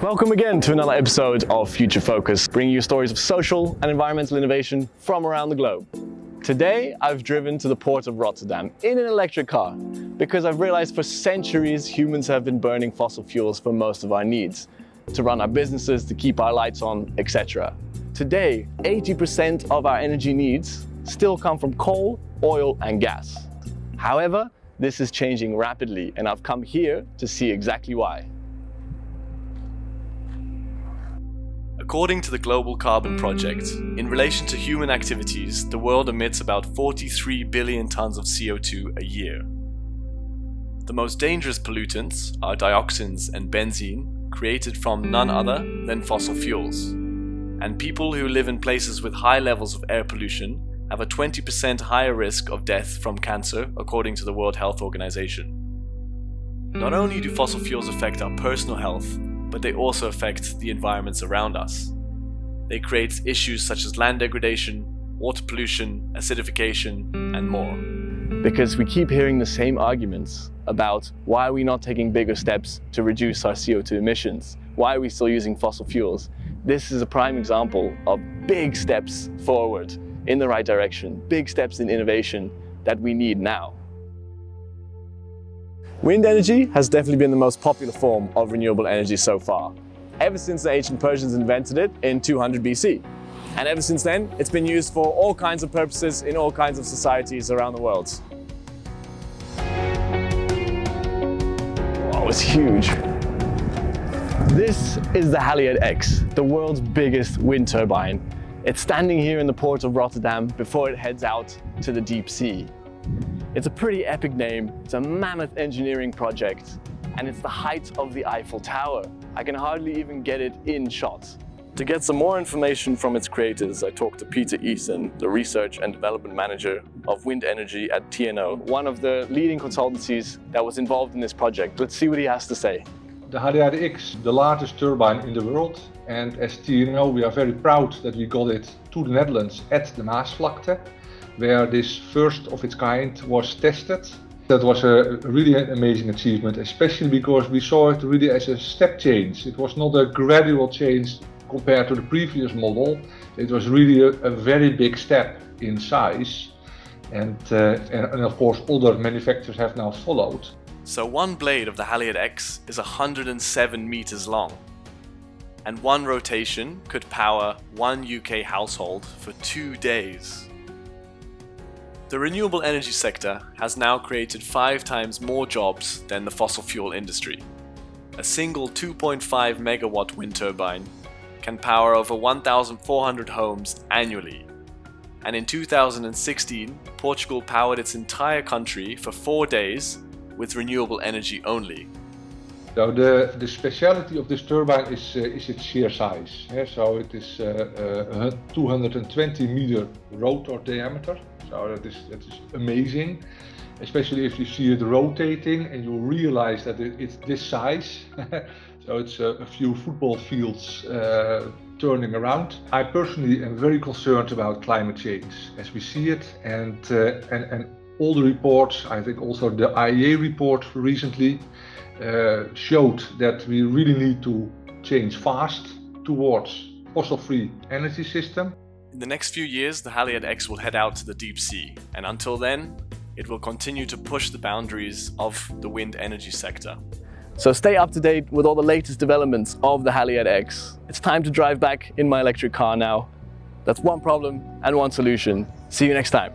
Welcome again to another episode of Future Focus, bringing you stories of social and environmental innovation from around the globe. Today, I've driven to the port of Rotterdam in an electric car because I've realized for centuries humans have been burning fossil fuels for most of our needs to run our businesses, to keep our lights on, etc. Today, 80% of our energy needs still come from coal, oil, and gas. However, this is changing rapidly, and I've come here to see exactly why. According to the Global Carbon Project, in relation to human activities, the world emits about 43 billion tons of CO2 a year. The most dangerous pollutants are dioxins and benzene, created from none other than fossil fuels. And people who live in places with high levels of air pollution have a 20% higher risk of death from cancer, according to the World Health Organization. Not only do fossil fuels affect our personal health, but they also affect the environments around us. They create issues such as land degradation, water pollution, acidification, and more. Because we keep hearing the same arguments about why are we not taking bigger steps to reduce our CO2 emissions? Why are we still using fossil fuels? This is a prime example of big steps forward in the right direction, big steps in innovation that we need now. Wind energy has definitely been the most popular form of renewable energy so far, ever since the ancient Persians invented it in 200 BC. And ever since then, it's been used for all kinds of purposes in all kinds of societies around the world. Wow, it's huge. This is the Haliade X, the world's biggest wind turbine. It's standing here in the port of Rotterdam before it heads out to the deep sea. It's a pretty epic name, it's a mammoth engineering project, and it's the height of the Eiffel Tower. I can hardly even get it in shot. To get some more information from its creators, I talked to Peter Eecen, the Research and Development Manager of Wind Energy at TNO, one of the leading consultancies that was involved in this project. Let's see what he has to say. The Haliade X, the largest turbine in the world, and as TNO we are very proud that we got it to the Netherlands at the Maasvlakte where this first of its kind was tested. That was a really amazing achievement, especially because we saw it really as a step change. It was not a gradual change compared to the previous model. It was really a, a very big step in size. And, uh, and, and of course, other manufacturers have now followed. So, one blade of the Haliade X is 107 meters long. And one rotation could power one UK household for two days. The renewable energy sector has now created five times more jobs than the fossil fuel industry. A single 2.5 megawatt wind turbine can power over 1,400 homes annually. And in 2016, Portugal powered its entire country for four days with renewable energy only. So the, the speciality of this turbine is, uh, is its sheer size. Yeah, so it is uh, uh, 220 meter rotor diameter so that is, that is amazing, especially if you see it rotating and you realize that it, it's this size. so it's a, few football fields turning around. I personally am very concerned about climate change as we see it and, and, and all the reports, I think also the IEA report recently uh, showed that we really need to change fast towards fossil-free energy system. In the next few years, the Haliade X will head out to the deep sea, and until then, it will continue to push the boundaries of the wind energy sector. So stay up to date with all the latest developments of the Haliade X. It's time to drive back in my electric car now. That's one problem and one solution. See you next time.